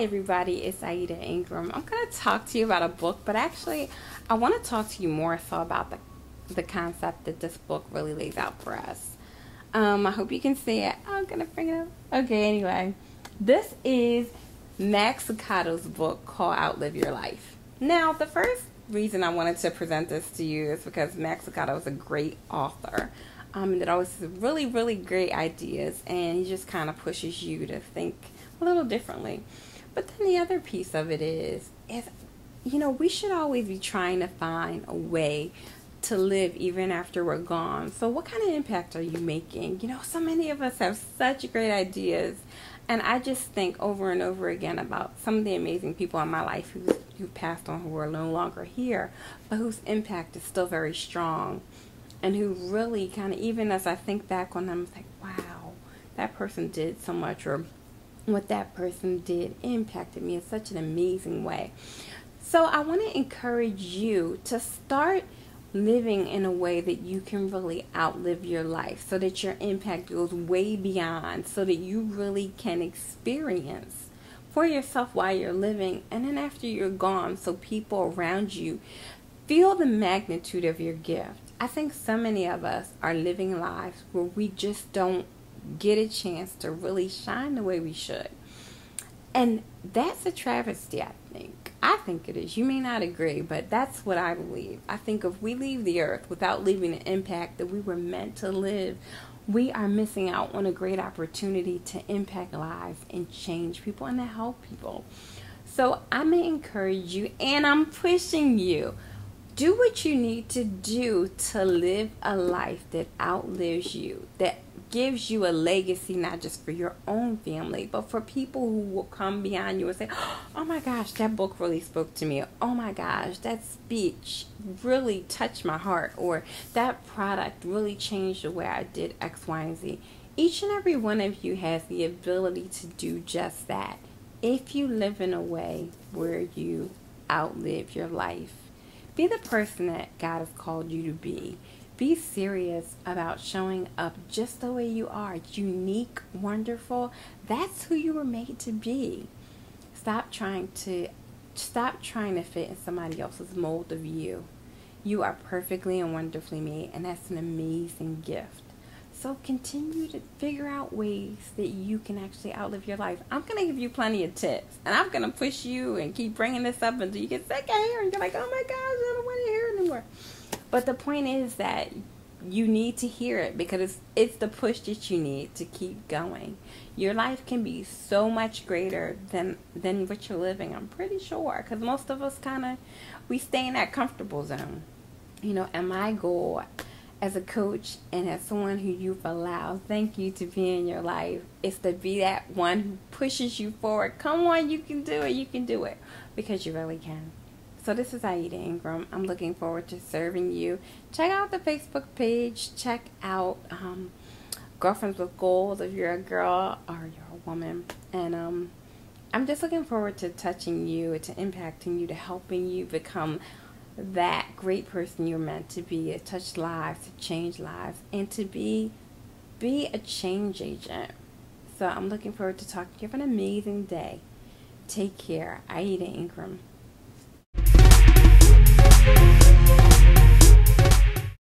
Everybody. It's Aida Ingram. I'm going to talk to you about a book, but actually, I want to talk to you more so about the, the concept that this book really lays out for us. Um, I hope you can see it. I'm going to bring it up. Okay, anyway, this is Max Lucado's book called Outlive Your Life. Now, the first reason I wanted to present this to you is because Max Lucado is a great author. Um, that always has really, really great ideas, and he just kind of pushes you to think a little differently. But then the other piece of it is, is you know, we should always be trying to find a way to live even after we're gone. So, what kind of impact are you making? You know, so many of us have such great ideas, and I just think over and over again about some of the amazing people in my life who who passed on, who are no longer here, but whose impact is still very strong, and who really kind of, even as I think back on them, like, wow, that person did so much, or what that person did impacted me in such an amazing way. So I want to encourage you to start living in a way that you can really outlive your life so that your impact goes way beyond so that you really can experience for yourself while you're living and then after you're gone so people around you feel the magnitude of your gift. I think so many of us are living lives where we just don't get a chance to really shine the way we should. And that's a travesty, I think. I think it is. You may not agree, but that's what I believe. I think if we leave the earth without leaving an impact that we were meant to live, we are missing out on a great opportunity to impact lives and change people and to help people. So I may encourage you and I'm pushing you. Do what you need to do to live a life that outlives you, that gives you a legacy not just for your own family but for people who will come behind you and say oh my gosh that book really spoke to me. Oh my gosh that speech really touched my heart or that product really changed the way i did x y and z. Each and every one of you has the ability to do just that if you live in a way where you outlive your life be the person that god has called you to be be serious about showing up just the way you are unique, wonderful. That's who you were made to be. Stop trying to stop trying to fit in somebody else's mold of you. You are perfectly and wonderfully made, and that's an amazing gift. So continue to figure out ways that you can actually outlive your life. I'm going to give you plenty of tips, and I'm going to push you and keep bringing this up until you get sick of hearing. You're like, oh my gosh, But the point is that you need to hear it because it's, it's the push that you need to keep going. Your life can be so much greater than than what you're living. I'm pretty sure because most of us kind of we stay in that comfortable zone, you know. And my goal as a coach and as someone who you've allowed, thank you to be in your life, is to be that one who pushes you forward. Come on, you can do it. You can do it because you really can. So this is Aida Ingram. I'm looking forward to serving you. Check out the Facebook page. Check out um, Girlfriends with Goals if you're a girl or you're a woman. And um, I'm just looking forward to touching you, to impacting you, to helping you become that great person you're meant to be, to touch lives, to change lives, and to be be a change agent. So I'm looking forward to talking to you. Have an amazing day. Take care. Aida Ingram.